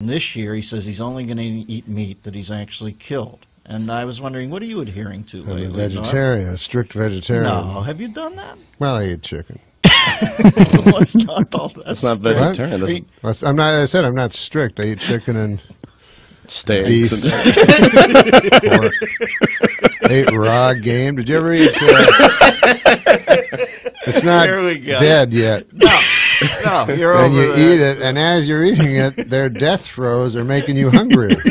This year, he says he's only going to eat meat that he's actually killed. And I was wondering, what are you adhering to I'm a lately? vegetarian, a strict vegetarian. No, have you done that? Well, I eat chicken. Let's not all that. That's not vegetarian. That's That's- I'm not. I said I'm not strict. I eat chicken and steaks. beef. and- pork. I ate raw game. Did you ever eat? Uh, it's not Here we go. dead yet. No, you're and over you there. eat it, and as you're eating it, their death throes are making you hungrier.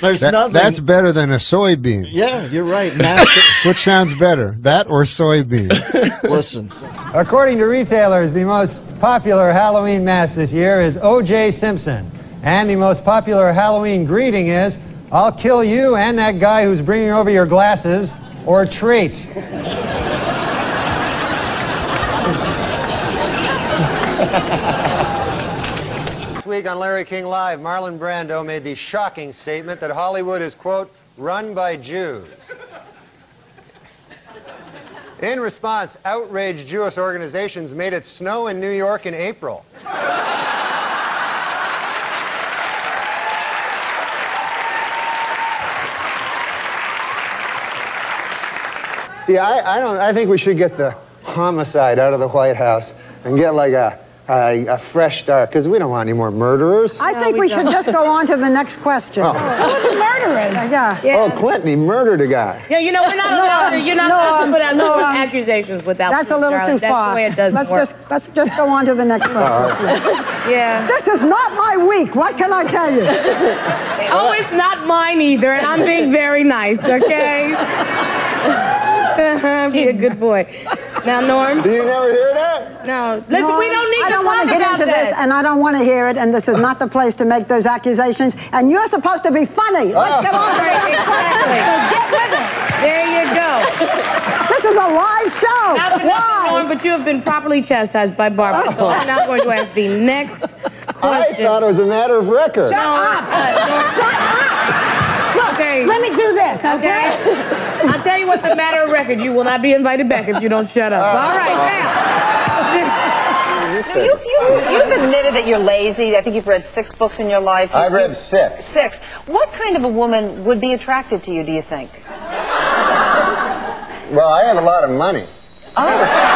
There's That- nothing. that's better than a soybean. yeah, you're right. Master, Which sounds better, that or soybean? listen. According to retailers, the most popular Halloween mask this year is O.J. Simpson. And the most popular Halloween greeting is, I'll kill you and that guy who's bringing over your glasses, or treat. This week on Larry King Live, Marlon Brando made the shocking statement that Hollywood is, quote, run by Jews. In response, outraged Jewish organizations made it snow in New York in April. See, I, I don't. I think we should get the homicide out of the White House and get like a a, a fresh start because we don't want any more murderers. I think we, should just go on to the next question. Who are the murderers? Yeah. Oh, Clinton, he murdered a guy. Yeah, you know, we're not allowed to, you're not no, allowed to put out no, no, um, accusations without That's a little darling. too far. That's the way it does let's work. just let's just go on to the next question. please. Yeah. This is not my week. What can I tell you? Oh, it's not mine either, and I'm being very nice, okay? Be a good boy. Now, Norm. Did you never hear that? No, listen, we don't need I to don't talk want to get about into that. this, and I don't want to hear it. And this is not the place to make those accusations. And you're supposed to be funny. Let's get on to the Right, exactly. So get with it. There you go. This is a live show. Not Why? Norm, but you have been properly chastised by Barbara. So I'm now going to ask the next question. I thought it was a matter of record. No, uh, Shut up. Look, Okay. let me do this, okay? Okay. I'll tell you what's a matter of record. You will not be invited back if you don't shut up. All right, now. You've, you, you've admitted that you're lazy. I think you've read six books in your life. I've You- read six. Six. What kind of a woman would be attracted to you, do you think? Well, I have a lot of money. Oh.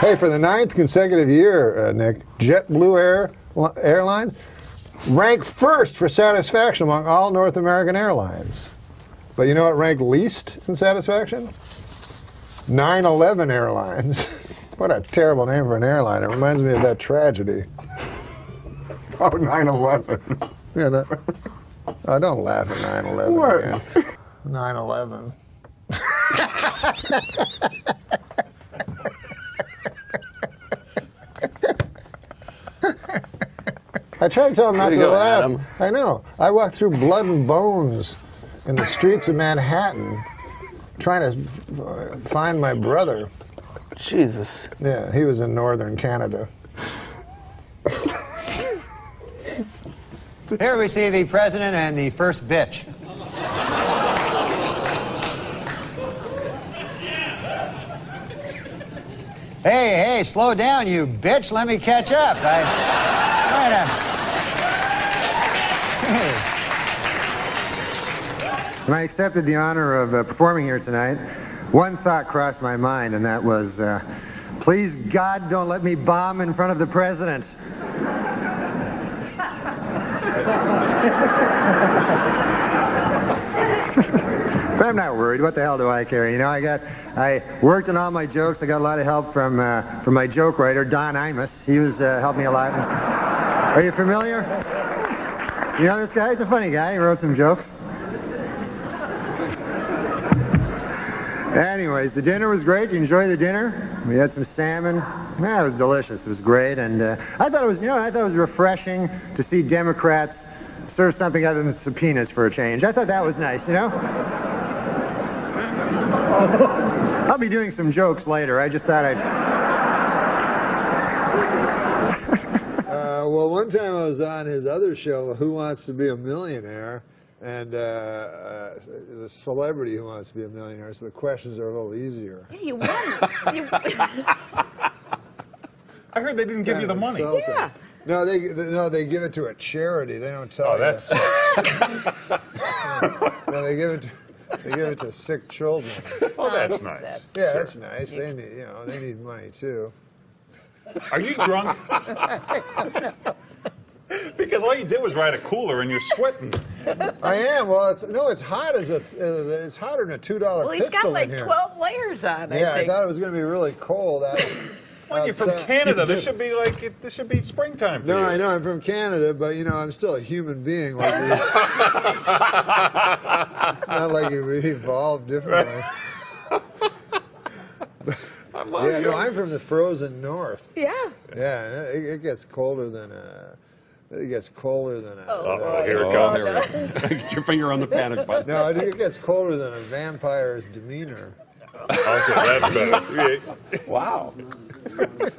Hey, for the ninth consecutive year, uh, Nick, JetBlue Air, Airlines ranked first for satisfaction among all North American airlines. But you know what ranked least in satisfaction? 9/11 Airlines. what a terrible name for an airline. It reminds me of that tragedy. oh, 9/11. yeah, that, oh, don't laugh at 9/11 again. 9/11. I tried to tell him not to to go, laugh. Adam. I know. I walked through blood and bones in the streets of Manhattan trying to uh, find my brother. Jesus. Yeah, he was in northern Canada. Here we see the president and the first bitch. Hey, hey, slow down, you bitch. Let me catch up. I, trying to. When I accepted the honor of uh, performing here tonight, one thought crossed my mind, and that was, uh, please God, don't let me bomb in front of the president. But I'm not worried. What the hell do I care? You know, I got, I worked on all my jokes. I got a lot of help from uh, from my joke writer, Don Imus. He was uh, helped me a lot. Are you familiar? You know this guy? He's a funny guy. He wrote some jokes. Anyways, the dinner was great. You enjoyed the dinner? We had some salmon. Yeah, it was delicious. It was great, and uh, I thought it was, you know, I thought it was refreshing to see Democrats serve something other than subpoenas for a change. I thought that was nice, you know. I'll be doing some jokes later. I just thought I'd. Uh, well, one time I was on his other show, Who Wants to Be a Millionaire, and uh, uh, it Celebrity Who Wants to Be a Millionaire, so the questions are a little easier. Yeah, You won. You- I heard they didn't give you the money. Insulting. Yeah. No, they no, they give it to a charity. They don't tell Oh, you. that's no, they give it. To, they give it to sick children. oh, that's nice. Yeah, that's nice. They need, you know, they need money too. Are you drunk? Because all you did was ride a cooler and you're sweating. I am. Well, it's no, it's hot as a. It's hotter than a two dollar Well, he's pistol got like here. 12 layers on, I Yeah, I think. thought it was going to be really cold. Out, When you're from. Canada, this should be like it, this should be springtime for No, you. I know I'm from Canada, but you know I'm still a human being. Like it's not like you evolved differently. yeah, no, I'm from the frozen north. Yeah. Yeah, it, it gets colder than a. It gets colder than a. Uh-oh, here it comes. Oh, Get your finger on the panic button. No, it, it gets colder than a vampire's demeanor. Okay, that's better. Wow.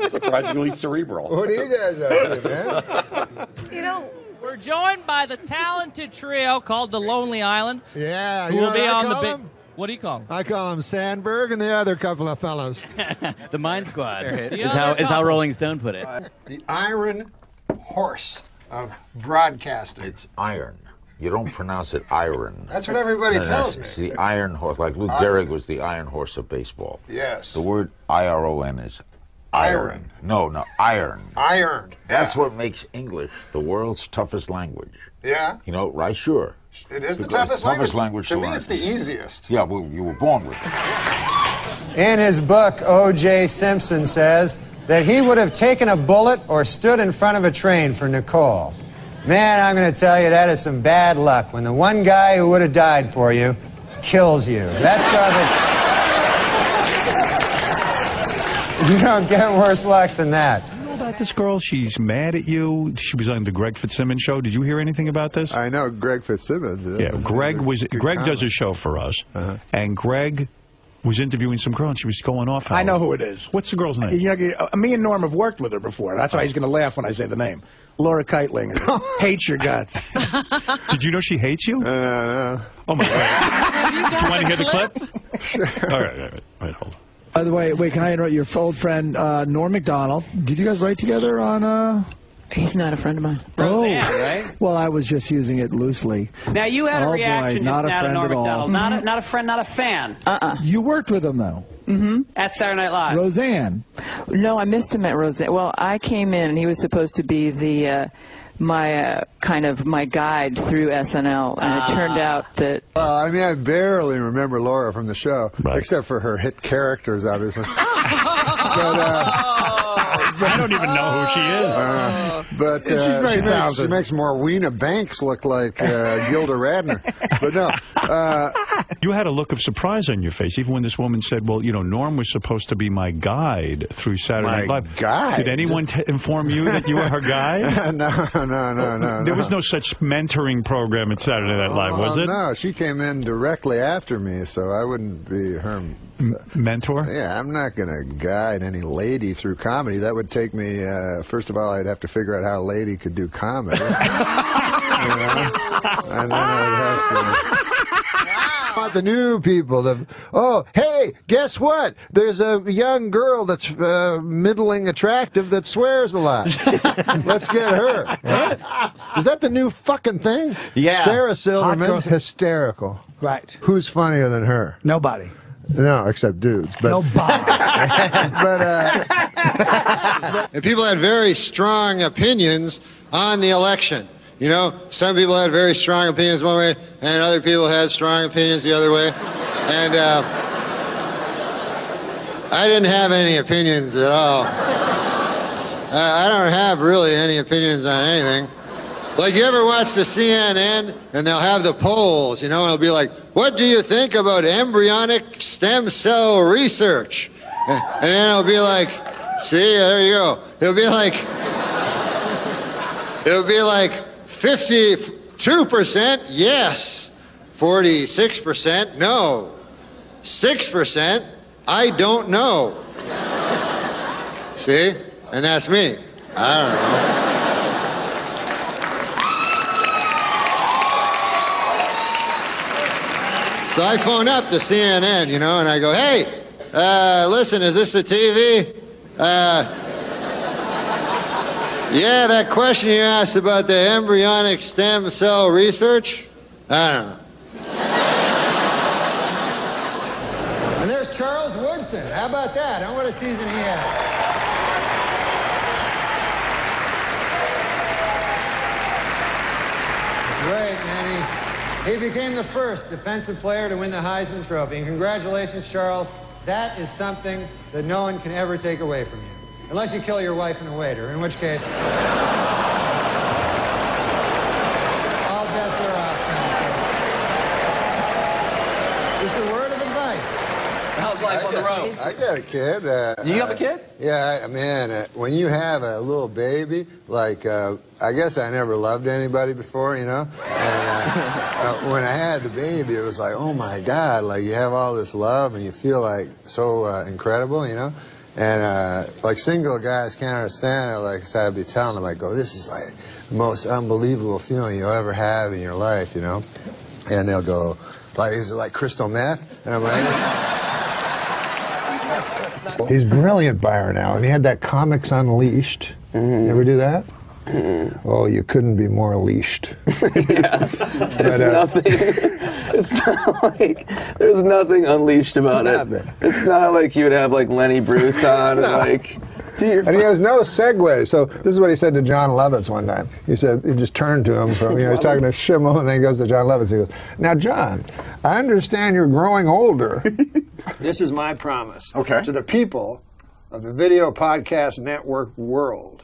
Surprisingly cerebral. What are you guys up to, man? You know, We're joined by the talented trio called the Lonely Island. Yeah, Who you will know be what I on the call big. them? What do you call them? I call them Samberg and the other couple of fellows. the Mind Squad is how other is how. Rolling Stone put it. The iron horse of broadcasting. It's iron. You don't pronounce it iron. That's what everybody No, no, tells me. It's the iron horse. Like Lou uh, Gehrig was the iron horse of baseball. Yes. The word I R O N is iron. Iron. No, no, iron. Iron. That's what makes English the world's toughest language. Yeah. You know, right? Sure. It is the Because toughest, toughest language To to me, learn. it's the easiest. Yeah, well, you were born with it. In his book, O.J. Simpson says that he would have taken a bullet or stood in front of a train for Nicole. Man, I'm going to tell you, that is some bad luck when the one guy who would have died for you kills you. That's probably. You don't get worse luck than that. know about this girl? She's mad at you. She was on the Greg Fitzsimmons show. Did you hear anything about this? I know Greg Fitzsimmons. Yeah, Greg was. Good Greg does a show for us, Uh-huh. and Greg was interviewing some girl, and she was going off. I know who it is. What's the girl's name? You know, uh, me and Norm have worked with her before. That's why he's going to laugh when I say the name. Laura Kightlinger. Hates your guts. Did you know she hates you? Uh, Oh my god! Do you want to hear the clip? all right, all right, all right, hold on. By the way, wait, can I interrupt your old friend uh, Norm Macdonald? Did you guys write together on? Uh... He's not a friend of mine. Oh, Roseanne, right? Well, I was just using it loosely. Now you had Oh, a boy, reaction just not a now to friend Norm at all. Macdonald. Not a, not a friend, not a fan. Uh-uh. You worked with him though. Mm-hmm. At Saturday Night Live. Roseanne. No, I missed him at Roseanne. Well, I came in and he was supposed to be the uh, my uh, kind of my guide through SNL, and it turned out that Well, I mean, I barely remember Laura from the show, except for her hit characters, obviously. but, uh, I don't even know who she is. Uh, but She's uh, very she, makes, she makes Morwenna Banks look like uh, Gilda Radner. But no, uh, You had a look of surprise on your face, even when this woman said, "Well, you know, Norm was supposed to be my guide through Saturday My Night Live." guide? Did anyone t- inform you that you were her guide? no, no, no, no. There was no such mentoring program at Saturday Night Live, was Oh, it? No, she came in directly after me, so I wouldn't be her mentor. Yeah, I'm not going to guide any lady through comedy. That would take me. Uh, first of all, I'd have to figure out how a lady could do comedy, You know? and then I'd have to. Want the new people. The oh, hey, guess what? There's a young girl that's uh, middling attractive that swears a lot. Let's get her. Right? Is that the new fucking thing? Yeah. Sarah Silverman, hysterical. Right. Who's funnier than her? Nobody. No, except dudes. But Nobody. but uh, and people had very strong opinions on the election. You know, some people had very strong opinions one way, and other people had strong opinions the other way. And uh, I didn't have any opinions at all. Uh, I don't have really any opinions on anything. Like, you ever watch the CNN and they'll have the polls, you know, and it'll be like, what do you think about embryonic stem cell research? And then it'll be like, see, there you go. It'll be like, it'll be like 52% yes, 46% no, 6% I don't know. See? And that's me. I don't know. So I phone up to CNN, you know, and I go, hey, uh, listen, is this the TV? Uh, Yeah, that question you asked about the embryonic stem cell research? I don't know. And there's Charles Woodson. How about that? Huh? What a season he had. Great, man. He, became the first defensive player to win the Heisman Trophy. And congratulations, Charles. That is something that no one can ever take away from you. Unless you kill your wife and a waiter, in which case. all bets are off. Just a word of advice. Life on the road? I got a kid. Uh, You have a kid? Yeah, I, man, uh, when you have a little baby, like, uh, I guess I never loved anybody before, you know? And uh, uh, when I had the baby, it was like, oh my God, like you have all this love and you feel like so uh, incredible, you know? And uh, like single guys can't understand it. Like so I'd be telling them, I go, this is like the most unbelievable feeling you'll ever have in your life, you know? And they'll go, like, is it like crystal meth? And I'm like, He's brilliant, Byron Allen. He had that Comics Unleashed. You ever do that? Oh, you couldn't be more leashed. There's But, uh, nothing. It's not like there's nothing unleashed about it. It's not like you would have like Lenny Bruce on and like. Dude, And he has no segue. So this is what he said to Jon Lovitz one time. He said he just turned to him from you know he's talking to Schimmel and then he goes to Jon Lovitz. He goes, "Now Jon, I understand you're growing older. this is my promise Okay. to the people of the video podcast network world.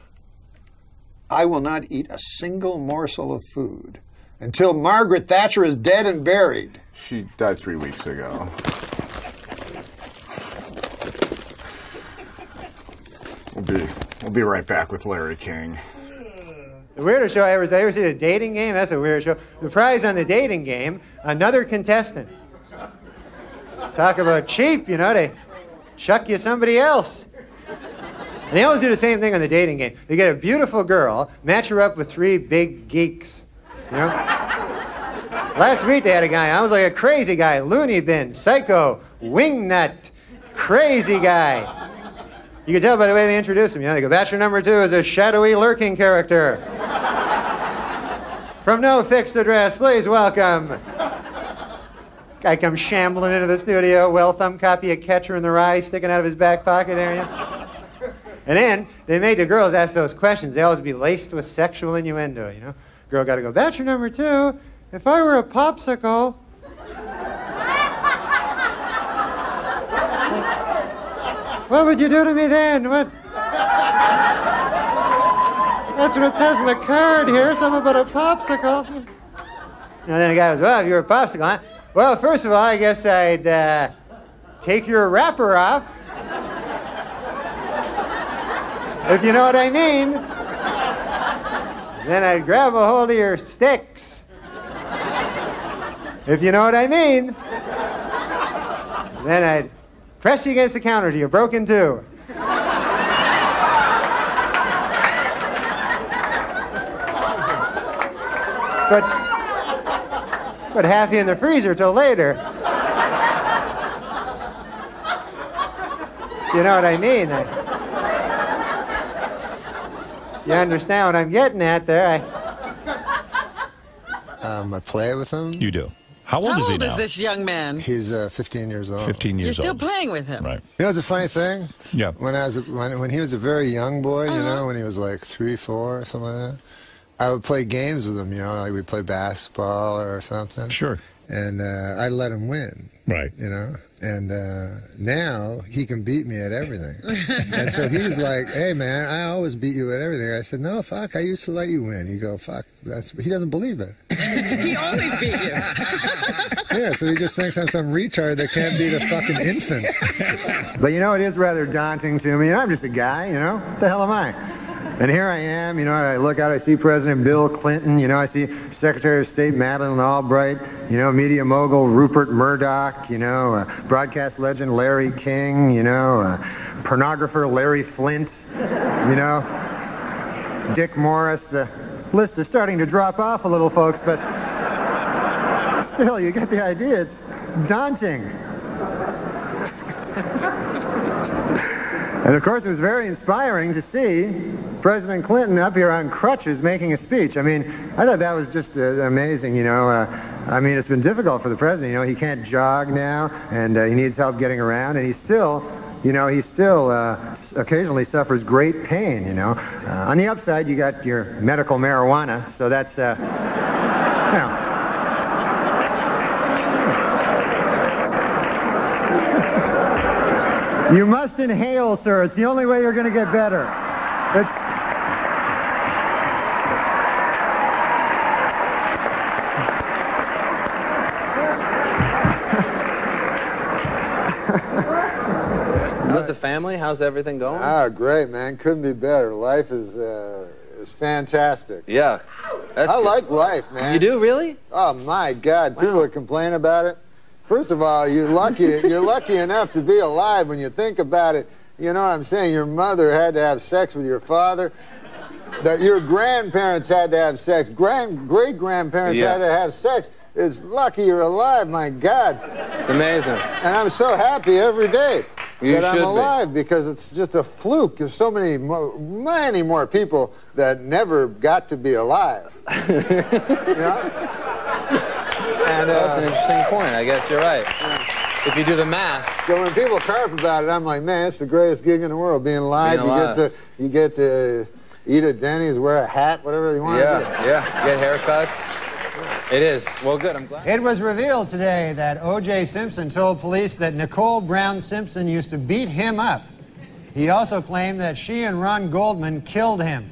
I will not eat a single morsel of food until Margaret Thatcher is dead and buried." She died three weeks ago. Be we'll be right back with Larry King. The weirdest show I ever saw. Ever see the dating game? That's a weird show. The prize on the dating game, another contestant. Talk about cheap, you know, they chuck you somebody else. And they always do the same thing on the dating game. They get a beautiful girl, match her up with three big geeks. You know? Last week they had a guy, I was like a crazy guy, loony bin, psycho, wingnut, crazy guy. You can tell by the way they introduce him. You know, they go, Bachelor number two is a shadowy, lurking character. From no fixed address, please welcome. Guy comes shambling into the studio, well thumb copy of Catcher in the Rye sticking out of his back pocket area. And then they made the girls ask those questions. They always be laced with sexual innuendo, you know. Girl got to go, Bachelor number two, if I were a popsicle. What would you do to me then? What? That's what it says in the card here, something about a popsicle. And then the guy goes, Well, if you're a popsicle, huh? Well, first of all, I guess I'd uh, take your wrapper off. if you know what I mean. Then I'd grab a hold of your sticks. if you know what I mean. Then I'd press you against the counter till you're broken too. But put half in the freezer till later. You know what I mean? I- you understand what I'm getting at there? I, Um, I play with him. You do. How old is he now? this young man? He's uh, 15 years old. 15 years old. You're still old. playing with him. Right. You know, it's a funny thing. Yeah. When I was a, when, when he was a very young boy, you Uh-huh. know, when he was like three, four, or something like that, I would play games with him. You know, like we'd play basketball or something. Sure. And uh, I let him win. Right. You know, and uh, now he can beat me at everything. and so he's like, "Hey, man, I always beat you at everything." I said, "No, fuck, I used to let you win." He go, "Fuck, that's." He doesn't believe it. he always beat you. Yeah, so he just thinks I'm some retard that can't beat a fucking infant. But you know, it is rather daunting to me. I'm just a guy, you know? What the hell am I? And here I am, you know, I look out, I see President Bill Clinton, you know, I see Secretary of State Madeleine Albright, you know, media mogul Rupert Murdoch, you know, uh, broadcast legend Larry King, you know, uh, pornographer Larry Flynt, you know, Dick Morris. The list is starting to drop off a little, folks, but still, you get the idea. It's daunting. And of course, it was very inspiring to see President Clinton up here on crutches making a speech. I mean, I thought that was just uh, amazing, you know. Uh, I mean, it's been difficult for the president. You know, he can't jog now, and uh, he needs help getting around, and he still, you know, he still uh, occasionally suffers great pain, you know. Uh, on the upside, you got your medical marijuana, so that's, uh, you know. You must inhale, sir. It's the only way you're going to get better. It's, the family? How's everything going? Ah, great, man. Couldn't be better. Life is uh, is fantastic. Yeah. That's I good. like life, man. You do really? Oh my God! People that complain about it. First of all, you're lucky. you're lucky enough to be alive. When you think about it, you know what I'm saying. Your mother had to have sex with your father. That your grandparents had to have sex. Grand great grandparents Yeah. had to have sex. It's lucky you're alive. My God. It's amazing. And I'm so happy every day You that I'm should be. alive because it's just a fluke. There's so many, many more people that never got to be alive. you know? And, uh, That's an interesting point. I guess you're right. If you do the math. So when people carp about it, I'm like, man, it's the greatest gig in the world. Being alive, Being you get to you get to eat at Denny's, wear a hat, whatever you want. Yeah, yeah. Get haircuts. It is. Well, good. I'm glad. It was revealed today that O.J. Simpson told police that Nicole Brown Simpson used to beat him up. He also claimed that she and Ron Goldman killed him.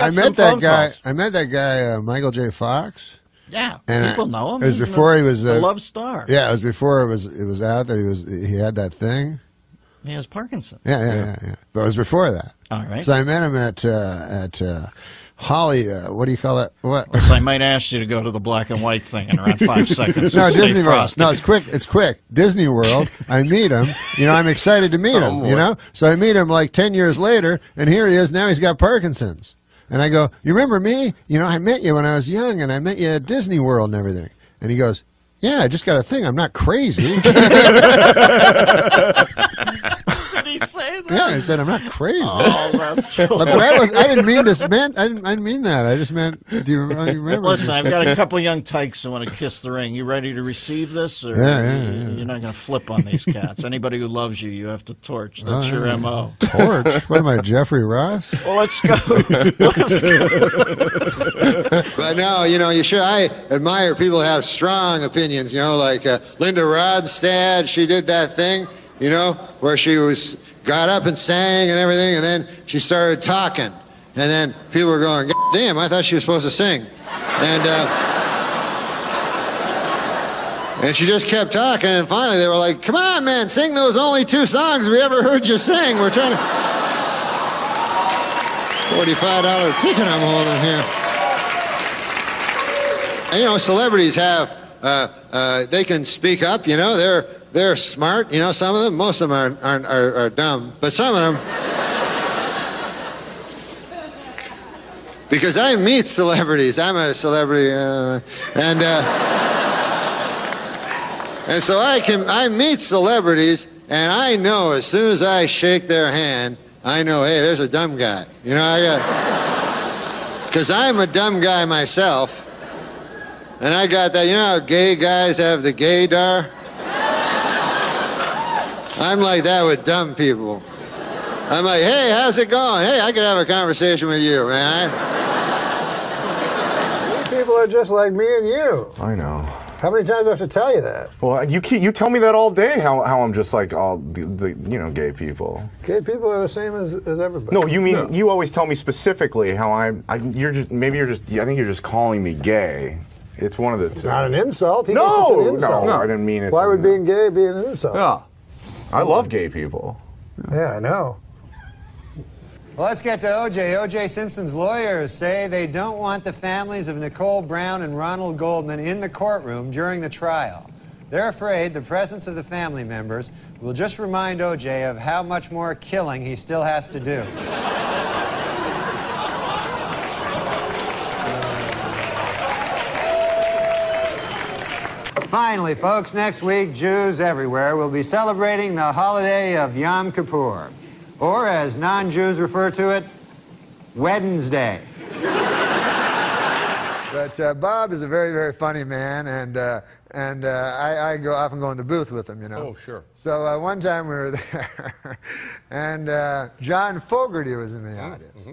I met that guy. calls. I met that guy, uh, Michael J. Fox. Yeah, And people I- know him. It was He's before a- he was a uh, love star. Yeah, it was before it was it was out that he was he had that thing. He has Parkinson. Yeah, yeah, yeah, yeah. But it was before that. All right. So I met him at uh, at uh, Holly. Uh, what do you call that? What? Course, I might ask you to go to the black and white thing in around five seconds. no, Disney World. No, it's quick. It's quick. Disney World. I meet him. You know, I'm excited to meet him. Oh, you know, so I meet him like ten years later, and here he is. Now he's got Parkinson's. And I go, you remember me? You know, I met you when I was young, and I met you at Disney World and everything. And he goes, yeah, I just got a thing. I'm not crazy. Did he say that? yeah, I said I'm not crazy. Oh, that's But that was, I didn't mean this. Meant I didn't, I didn't mean that. I just meant. Do you, you remember? Listen, I've got a couple young tykes who want to kiss the ring. You ready to receive this, or Yeah, yeah, you- yeah. you're not going to flip on these cats? Anybody who loves you, you have to torch. That's Oh, your yeah. mo. Torch. What am I, Jeffrey Ross? Well, let's go. let's go. But no, you know, you should. I admire people who have strong opinions. You know, like uh, Linda Ronstadt. She did that thing, you know, where she was got up and sang and everything, and then she started talking, and then people were going, "God "Damn, I thought she was supposed to sing," and. Uh, And she just kept talking, and finally they were like, "Come on, man, sing those only two songs we ever heard you sing. We're trying to." Forty-five dollar ticket I'm holding here. And, you know, celebrities have, uh, uh, they can speak up, you know, they're, they're smart, you know, some of them, most of them aren't, aren't, are, are dumb, but some of them, because I meet celebrities, I'm a celebrity, uh, and, uh, and so I can, I meet celebrities, and I know as soon as I shake their hand, I know, hey, there's a dumb guy, you know, I got, because I'm a dumb guy myself, and I got that, you know how gay guys have the gaydar? I'm like that with dumb people. I'm like, hey, how's it going? Hey, I could have a conversation with you, man. People are just like me and you. I know. How many times do I have to tell you that? Well, you keep, you tell me that all day. How, how I'm just like all the, the you know gay people. Gay people are the same as, as everybody. No, you mean you always tell me specifically how I'm. I, you're just maybe you're just. I think you're just calling me gay. It's one of the. It's not an insult. He No, thinks it's an no, insult. I didn't mean it Why to- would being gay be an insult? Yeah. I love gay people. Yeah, I know. Well, let's get to OJ. OJ Simpson's lawyers say they don't want the families of Nicole Brown and Ronald Goldman in the courtroom during the trial. They're afraid the presence of the family members will just remind OJ of how much more killing he still has to do. Finally, folks, next week, Jews everywhere will be celebrating the holiday of Yom Kippur, or as non Jews refer to it, Wednesday. But uh, Bob is a very, very funny man, and uh, and uh, I, I go often go in the booth with him, you know. Oh, sure. So uh, one time we were there, and uh, John Fogerty was in the audience.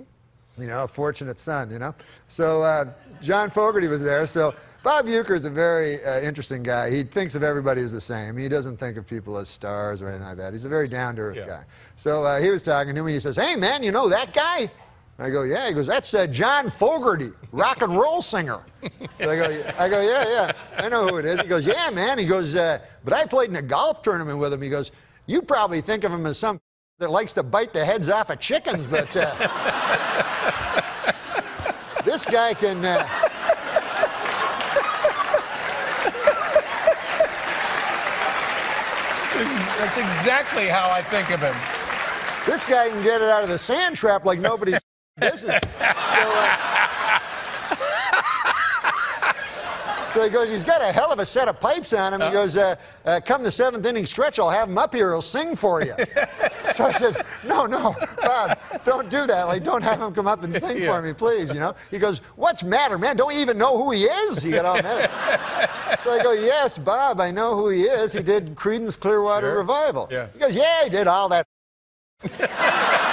You know, a fortunate son, you know. So uh, John Fogerty was there. So Bob Uecker is a very uh, interesting guy. He thinks of everybody as the same. He doesn't think of people as stars or anything like that. He's a very down-to-earth guy. So uh, he was talking to me, and he says, "Hey, man, you know that guy?" I go, "Yeah." He goes, "That's uh, John Fogerty, rock and roll singer." So I go, "I go, yeah, yeah, I know who it is." He goes, "Yeah, man." He goes, uh, "But I played in a golf tournament with him." He goes, "You probably think of him as some that likes to bite the heads off of chickens, but uh, this guy can." That's exactly how I think of him. This guy can get it out of the sand trap like nobody's business. So, uh, so he goes, he's got a hell of a set of pipes on him. He goes, uh, uh, come the seventh inning stretch, I'll have him up here. He'll sing for you. so I said, no, no, Bob, don't do that. Like, don't have him come up and sing Yeah. for me, please. You know. He goes, what's matter, man? Don't you even know who he is? He got all mad. So I go, yes, Bob, I know who he is. He did Creedence Clearwater Sure. Revival. Yeah. He goes, yeah, he did all that.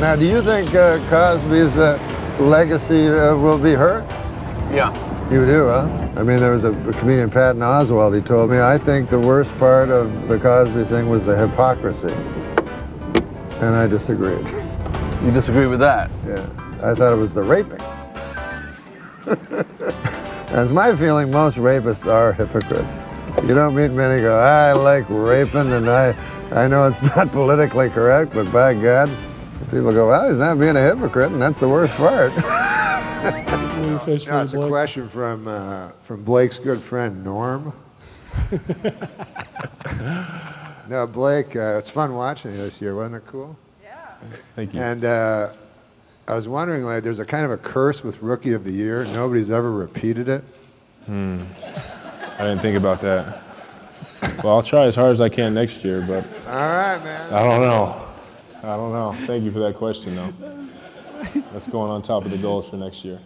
Now, do you think uh, Cosby's uh, legacy uh, will be hurt? Yeah. You do, huh? I mean, there was a, a comedian, Patton Oswalt, he told me, I think the worst part of the Cosby thing was the hypocrisy. And I disagreed. You disagree with that? Yeah. I thought it was the raping. it's my feeling most rapists are hypocrites. You don't meet many go, I like raping and I, I know it's not politically correct, but by God, people go, well, he's not being a hypocrite, and that's the worst part. No, it's a question from uh, from Blake's good friend Norm. no, Blake, uh, it's fun watching you this year, wasn't it cool? Yeah. Thank you. And uh, I was wondering, like, there's a kind of a curse with Rookie of the Year. Nobody's ever repeated it. Hmm. I didn't think about that. Well, I'll try as hard as I can next year, but All right, man. I don't know. I don't know. Thank you for that question, though. That's going on top of the goals for next year.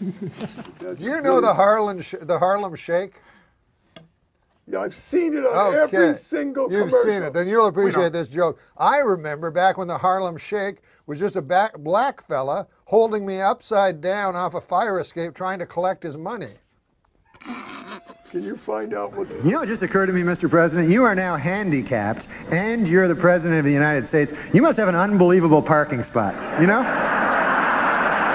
Do you know the Harlem sh- the Harlem Shake? Yeah, I've seen it on Okay. every single You've commercial. seen it. Then you'll appreciate this joke. I remember back when the Harlem Shake was just a back, black fella holding me upside down off a fire escape trying to collect his money. Can you find out what? You know, it just occurred to me, Mr. President, you are now handicapped, and you're the President of the United States. You must have an unbelievable parking spot, you know?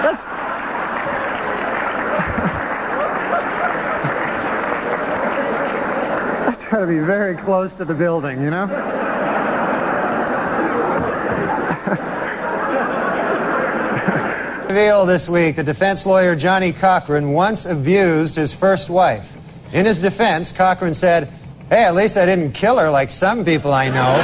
That's- That's got to be very close to the building, you know? Reveal this week, the defense lawyer Johnnie Cochran once abused his first wife. In his defense, Cochran said, Hey, at least I didn't kill her like some people I know.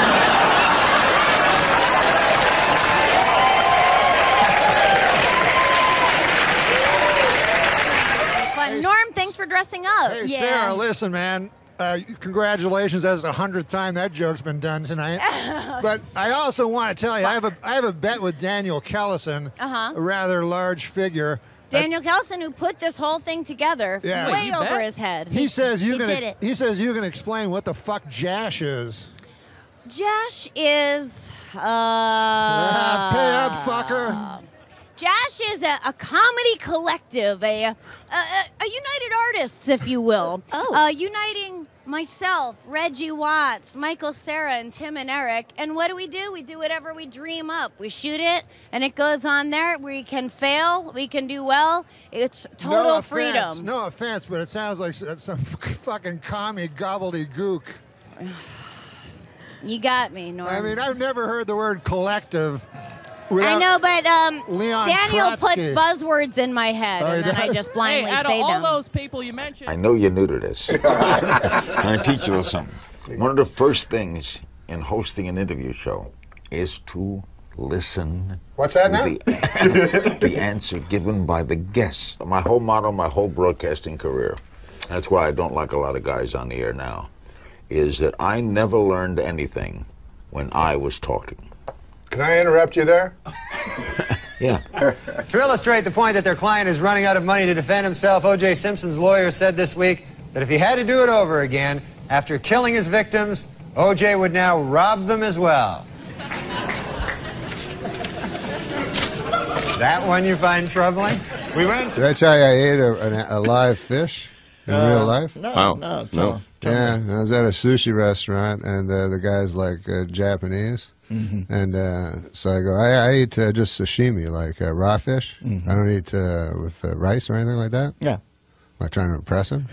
Norm, thanks for dressing up. Hey, Sarah, listen, man. Uh, congratulations. That's the hundredth time that joke's been done tonight. but I also want to tell you, I have a I have a bet with Daniel Kellison, Uh-huh. a rather large figure. Daniel Kellison, who put this whole thing together, Yeah. way you over bet? his head. He says you he can. did it. He says you can explain what the fuck Jash is. Jash is. Uh, pay up, fucker. Jash is a, a comedy collective, a, a, a, a United Artists, if you will. oh. Uh, uniting myself, Reggie Watts, Michael Cera, and Tim and Eric. And what do we do? We do whatever we dream up. We shoot it, and it goes on there. We can fail, we can do well. It's total no offense, freedom. No offense, but it sounds like uh, some fucking commie gobbledygook. You got me, Norm. I mean, I've never heard the word collective. I know, but um, Leon Daniel puts buzzwords in my head, Oh, he and then I just blindly hey, out say of all them. those people you mentioned, I know you're new to this. I'm teach you something. One of the first things in hosting an interview show is to listen. What's that to now? The, the answer given by the guest. My whole motto, my whole broadcasting career. That's why I don't like a lot of guys on the air now. Is that I never learned anything when I was talking. Can I interrupt you there? Yeah. To illustrate the point that their client is running out of money to defend himself, O.J. Simpson's lawyer said this week that if he had to do it over again, after killing his victims, O.J. would now rob them as well. that one you find troubling? We went. Did I tell you I ate a, a, a live fish in Uh, real life? no, Wow. no, tell- No. Yeah, I was at a sushi restaurant, and uh, the guy's like uh, Japanese. Mhm. And uh, so I go, I, I eat uh, just sashimi, like uh, raw fish. Mhm. I don't eat uh, with uh, rice or anything like that. Yeah. Am I trying to impress him?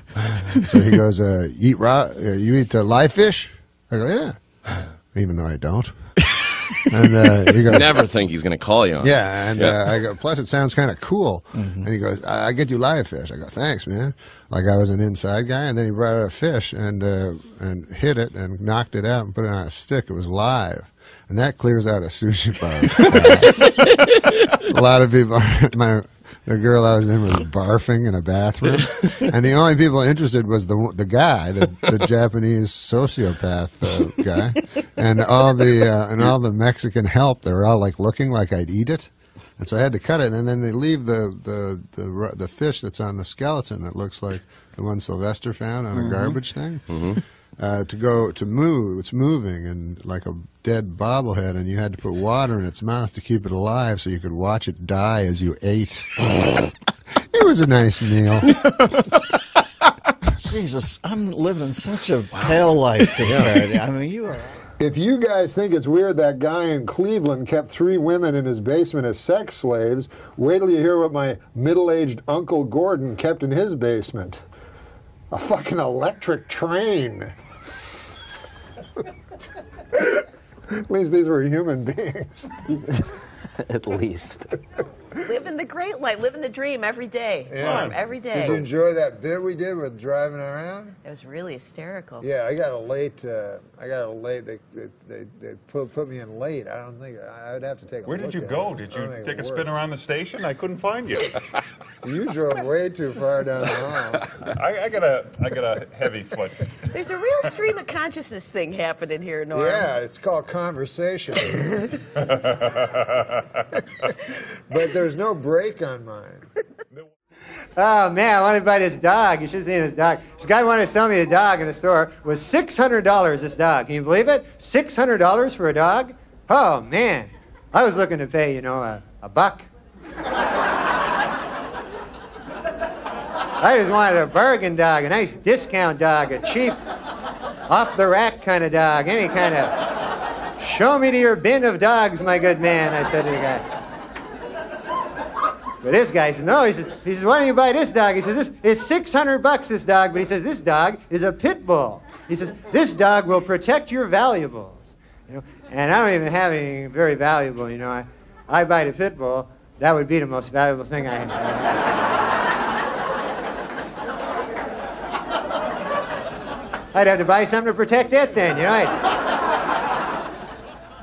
so he goes, uh, "You eat raw? Uh, you eat uh, live fish?" I go, "Yeah," even though I don't. and uh, he goes, Never think he's going to call you on. it. yeah, and Yeah. Uh, I go. Plus, it sounds kind of cool. And he goes, I, "I get you live fish." I go, "Thanks, man." Like I was an inside guy, and then he brought out a fish and uh, and hit it and knocked it out and put it on a stick. It was live, and that clears out a sushi bar. a lot of people. My the girl I was in was barfing in a bathroom, and the only people interested was the the guy, the, the Japanese sociopath uh, guy, and all the uh, and all the Mexican help. They were all like looking like I'd eat it, and so I had to cut it. And then they leave the the the, the fish that's on the skeleton that looks like the one Sylvester found on a Mhm. garbage thing. Mhm. Uh, to go to move, it's moving and like a dead bobblehead, and you had to put water in its mouth to keep it alive, so you could watch it die as you ate. it was a nice meal. Jesus, I'm living such a pale life compared. I mean, you are. If you guys think it's weird that guy in Cleveland kept three women in his basement as sex slaves, wait till you hear what my middle aged Uncle Gordon kept in his basement a fucking electric train. At least these were human beings. At least. Living the great life, living the dream every day. Norm, every day. Did you enjoy that bit we did with driving around? It was really hysterical. Yeah, I got a late. Uh, I got a late. They they, they, they put, put me in late. I don't think I would have to take. A Where did you at go? it. Did you take it a spin around the station? I couldn't find you. You drove way too far down the hall. I, I got a I got a heavy foot. There's a real stream of consciousness thing happening here, Norm. Yeah, it's called conversation. but there's no break on mine. Oh man, I want to buy this dog. You should have seen this dog. This guy wanted to sell me a dog in the store. It was six hundred dollars. This dog. Can you believe it? Six hundred dollars for a dog? Oh man, I was looking to pay, you know, a, a buck. I just wanted a bargain dog, a nice discount dog, a cheap, off the rack kind of dog, any kind of. Show me to your bin of dogs, my good man. I said to the guy. But this guy says, no, he says, he says, why don't you buy this dog? He says, this is 600 bucks, this dog, but he says, this dog is a pit bull. He says, this dog will protect your valuables. You know, and I don't even have anything very valuable, you know. I, I buy the pit bull, that would be the most valuable thing I have. I'd have to buy something to protect it then, you know.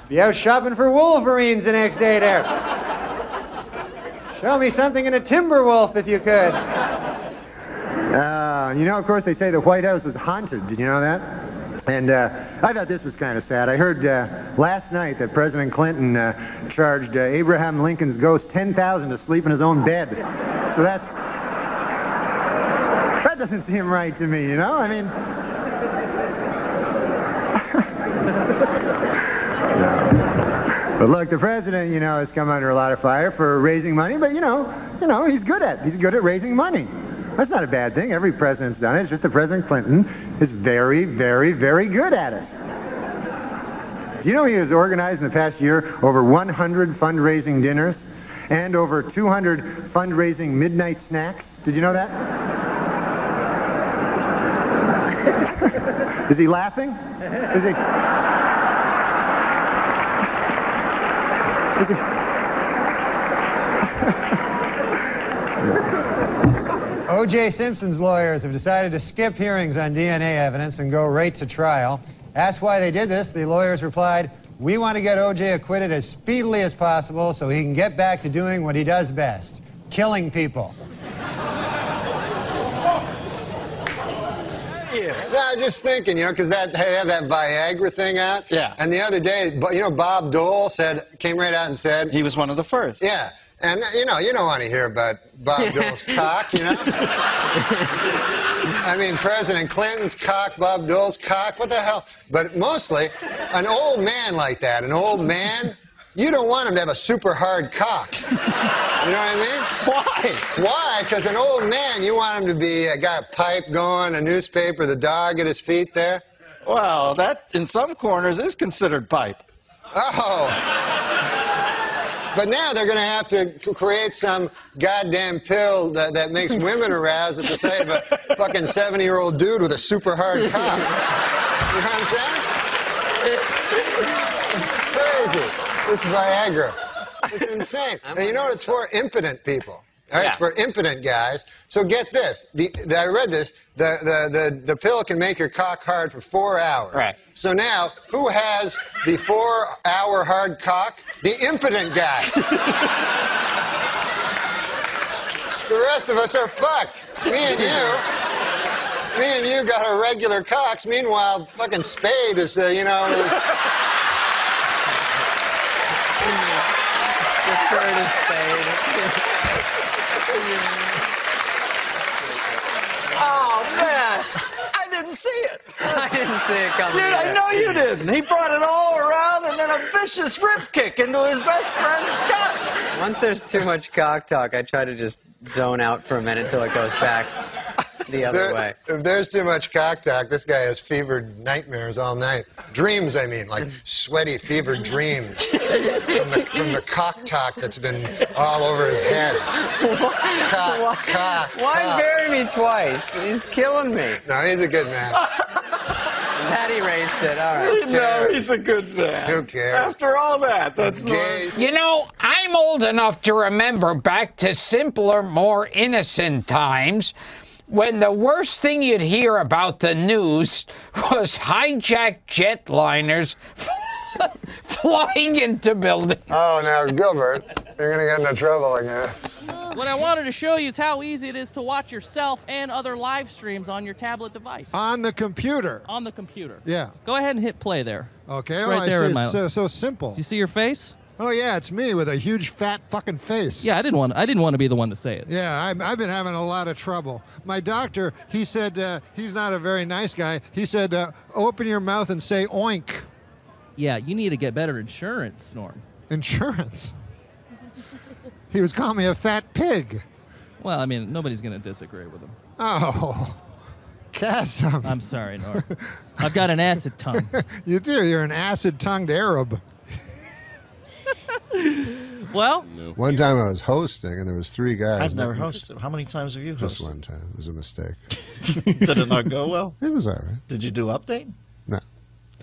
I'd be out shopping for wolverines the next day there. Show me something in a timber wolf if you could. Uh, you know, of course, they say the White House is haunted. Did you know that? And uh, I thought this was kind of sad. I heard uh, last night that President Clinton uh, charged uh, Abraham Lincoln's ghost ten thousand to sleep in his own bed. So that's that doesn't seem right to me. You know, I mean. But look, the president, you know, has come under a lot of fire for raising money, but you know, you know, he's good at. He's good at raising money. That's not a bad thing. Every president's done it. It's just that President Clinton is very, very, very good at it. Do you know he has organized in the past year over 100 fundraising dinners and over 200 fundraising midnight snacks? Did you know that? is he laughing? Is he? Is he? O.J. Simpson's lawyers have decided to skip hearings on DNA evidence and go right to trial. Asked why they did this, the lawyers replied, We want to get OJ acquitted as speedily as possible so he can get back to doing what he does best killing people. No, I was just thinking, you know, because that they have that Viagra thing out. Yeah. And the other day, but you know, Bob Dole said came right out and said He was one of the first. Yeah. And you know, you don't want to hear about Bob Dole's cock, you know. I mean, President Clinton's cock, Bob Dole's cock. What the hell? But mostly, an old man like that, an old man, you don't want him to have a super hard cock. You know what I mean? Why? Why? Because an old man, you want him to be uh, got a pipe going, a newspaper, the dog at his feet there. Well, that in some corners is considered pipe. Oh. But now they're going to have to create some goddamn pill that, that makes women aroused at the sight of a fucking 70 year old dude with a super hard cock. You know what I'm saying? It's crazy. This is Viagra. It's insane. And you know what it's for? Impotent people. All right, it's for impotent guys. So get this. The, the, I read this. The, the, the, the pill can make your cock hard for four hours. Right. So now, who has the four hour hard cock? The impotent guy. the rest of us are fucked. Me and you. Me and you got our regular cocks. Meanwhile, fucking Spade is, uh, you know. Is, Refer to. Oh man, I didn't see it. I didn't see it coming. Dude, I know you didn't. He brought it all around and then a vicious rip kick into his best friend's gut. Once there's too much cock talk, I try to just zone out for a minute till it goes back the other there- way. If there's too much cock talk, this guy has fevered nightmares all night. Dreams, I mean, like sweaty, fevered dreams from the, from the cock talk that's been all over his head. Cock, Why- cock, Why cock. bury me twice? He's killing me. No, he's a good man. That erased it. All right. No, he's a good man. Who cares? After all that, that's Gay. nice. You know, I'm old enough to remember back to simpler, more innocent times when the worst thing you'd hear about the news was hijacked jetliners flying into buildings. Oh, now, Gilbert, you're going to get into trouble again. What I wanted to show you is how easy it is to watch yourself and other live streams on your tablet device. On the computer. On the computer. Yeah. Go ahead and hit play there. Okay. It's oh, right I there see. in my- It's so, so simple. Do you see your face? Oh yeah, it's me with a huge fat fucking face. Yeah, I didn't want. I didn't want to be the one to say it. Yeah, I've, I've been having a lot of trouble. My doctor, he said uh, he's not a very nice guy. He said, uh, open your mouth and say oink. Yeah, you need to get better insurance, Norm. Insurance. he was calling me a fat pig. Well, I mean, nobody's going to disagree with him. Oh, chasm. I'm sorry, Norm. I've got an acid tongue. you do. You're an acid-tongued Arab. Well, One time I was hosting, and there was three guys. I've never hosted. How many times have you hosted? Just one time. It was a mistake. Did it not go well? It was all right. Did you do update? No.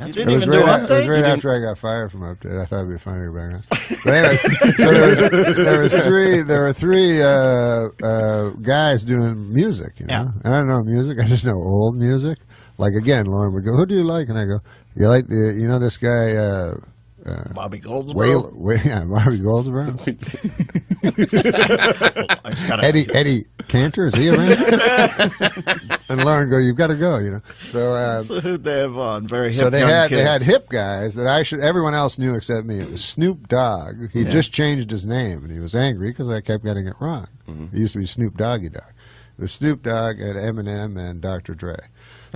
You It didn't was even right, do a- it was right You after I got fired from Update. I thought it'd be funnier back then. But anyways, so there was, there was three there were three uh, uh, guys doing music, you know. Yeah. And I don't know music. I just know old music. Like again, Lorne would go, "Who do you like?" And I go, "You like the you know this guy." Uh, uh, Bobby Goldsboro? Whale, Whale, yeah, Bobby Goldsboro. Eddie Eddie Cantor is he around? and Lorne go, "You've got to go," you know. So, uh, So who'd they have on? Very hip so they had kids. they had hip guys that I should everyone else knew except me. It was Snoop Dogg. He Yeah. just changed his name and he was angry because I kept getting it wrong. It used to be Snoop Doggy Dogg. It was Snoop Dogg and Eminem and Dr. Dre.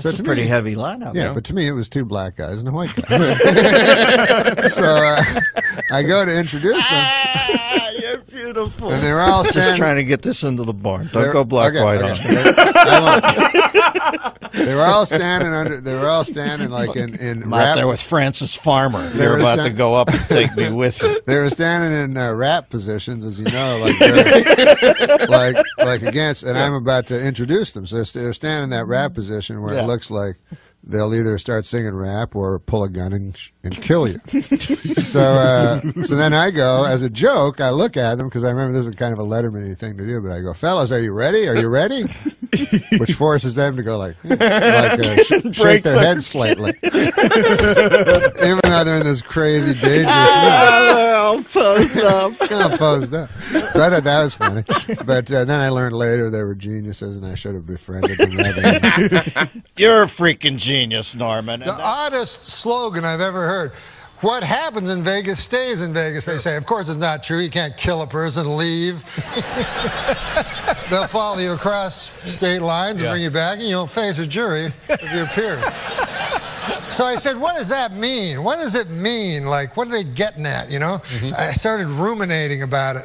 That's a pretty me- heavy lineup. Yeah, but to me it was two black guys and a white guy. so uh, I go to introduce them. Ah, you're beautiful. And they're all just trying to get this into the barn. Don't go black okay, white okay. on. I won't. they were all standing under. They were all standing like in in I'm rap. out there with Frances Farmer. They were about to go up and take me with you. They were standing in uh, rap positions, as you know, like very- like like against, and I'm about to introduce them. So they're standing in that rap position where Yeah. it looks like they'll either start singing rap or pull a gun and, and kill you. so, uh, so then I go as a joke. I look at them because I remember this is kind of a Letterman thing to do. But I go, fellas, are you ready? Are you ready? Which forces them to go like, like uh, sh- shake their their- heads slightly, even though they're in this crazy dangerous. I'll post up. I'll post up. So I thought that was funny. But uh, then I learned later they were geniuses, and I should have befriended them. rather You're a freaking genius, Norman. The oddest slogan I've ever heard. What happens in Vegas stays in Vegas, they say. Of course, it's not true. You can't kill a person and leave. They'll follow you across state lines and Yeah. bring you back, and you'll face a jury of your peers. So I said, what does that mean? What does it mean? Like, what are they getting at, you know? I started ruminating about it.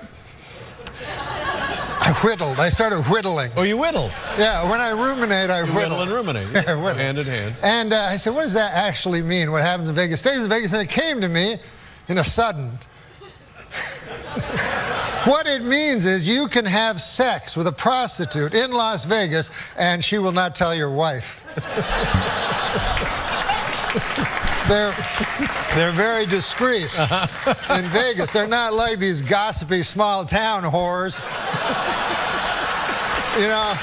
I whittled. I started whittling. Oh, you whittle. Yeah, when I ruminate, I You whittle. whittle and ruminate. Yeah, whittle. Hand in hand. And uh, I said, what does that actually mean? What happens in Vegas stays in Vegas? And it came to me in a sudden. what it means is you can have sex with a prostitute in Las Vegas and she will not tell your wife. they're, they're very discreet uh-huh. in Vegas. They're not like these gossipy small town whores. You know,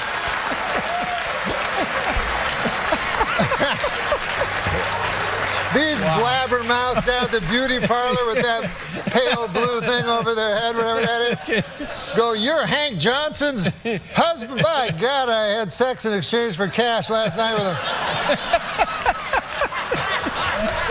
These blabbermouths down at the beauty parlor with that pale blue thing over their head, whatever that is, go, You're Hank Johnson's husband. By God, I had sex in exchange for cash last night with him.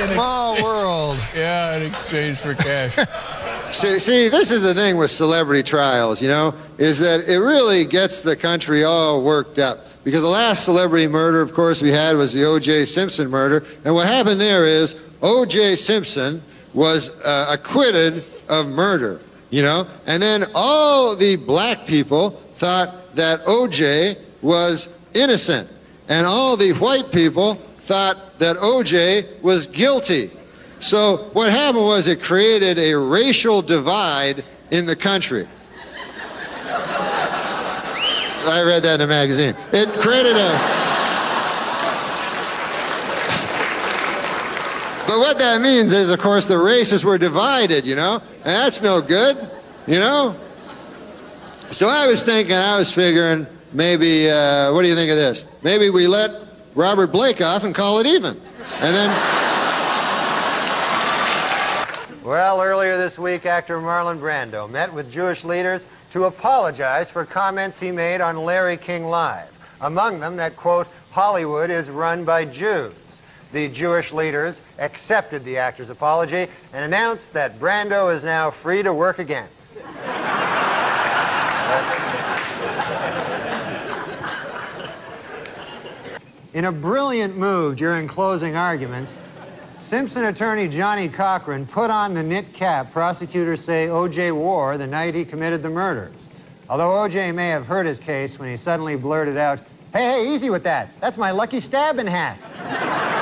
Small world. Yeah, in exchange for cash. See, see, this is the thing with celebrity trials, you know, is that it really gets the country all worked up. Because the last celebrity murder, of course, we had was the O.J. Simpson murder. And what happened there is O.J. Simpson was uh, acquitted of murder, you know, and then all the black people thought that O.J. was innocent. And all the white people thought that O.J. was guilty. So what happened was it created a racial divide in the country. I read that in a magazine. It created a. But what that means is, of course, the races were divided, you know, and that's no good, you know. So I was thinking, I was figuring, maybe, uh, what do you think of this? Maybe we let Robert Blake off and call it even, and then. Well, earlier this week, actor Marlon Brando met with Jewish leaders to apologize for comments he made on Larry King Live. Among them, that quote, Hollywood is run by Jews. The Jewish leaders accepted the actor's apology and announced that Brando is now free to work again. In a brilliant move during closing arguments, Simpson attorney Johnnie Cochran put on the knit cap prosecutors say O.J. wore the night he committed the murders. Although O.J. may have hurt his case when he suddenly blurted out, Hey, hey, easy with that. That's my lucky stabbing hat.